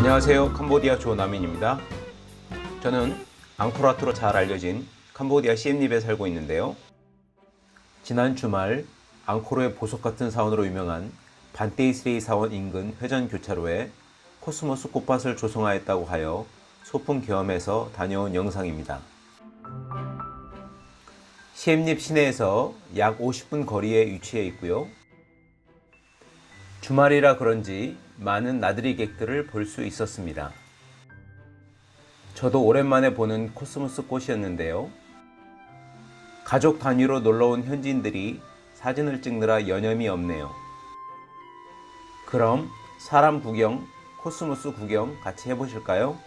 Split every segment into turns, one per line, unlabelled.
안녕하세요. 캄보디아 조남인입니다. 저는 앙코르와트로 잘 알려진 캄보디아 시엠립에 살고 있는데요. 지난 주말 앙코르의 보석 같은 사원으로 유명한 반테이스레이 사원 인근 회전 교차로에 코스모스 꽃밭을 조성하였다고 하여 소풍 겸 해서 다녀온 영상입니다. 시엠립 시내에서 약 50분 거리에 위치해 있고요. 주말이라 그런지 많은 나들이 객들을 볼 수 있었습니다. 저도 오랜만에 보는 코스모스 꽃이었는데요. 가족 단위로 놀러온 현지인들이 사진을 찍느라 여념이 없네요. 그럼 사람 구경, 코스모스 구경 같이 해보실까요?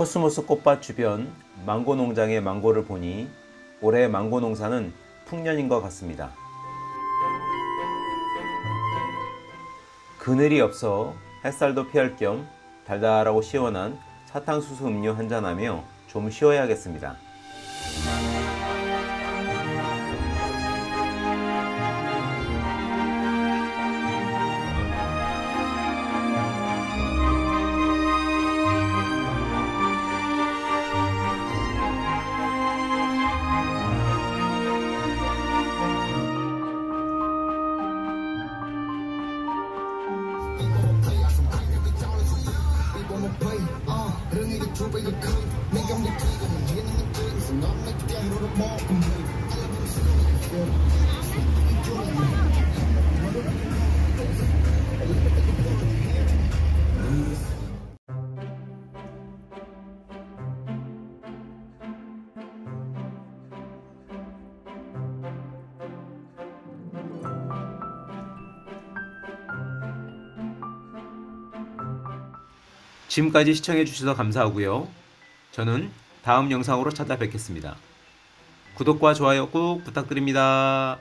코스모스 꽃밭 주변 망고 농장의 망고를 보니 올해 망고 농사는 풍년인 것 같습니다. 그늘이 없어 햇살도 피할 겸 달달하고 시원한 사탕수수 음료 한잔하며 좀 쉬어야겠습니다. Thank you. 지금까지 시청해 주셔서 감사하고요. 저는 다음 영상으로 찾아뵙겠습니다. 구독과 좋아요 꾹 부탁드립니다.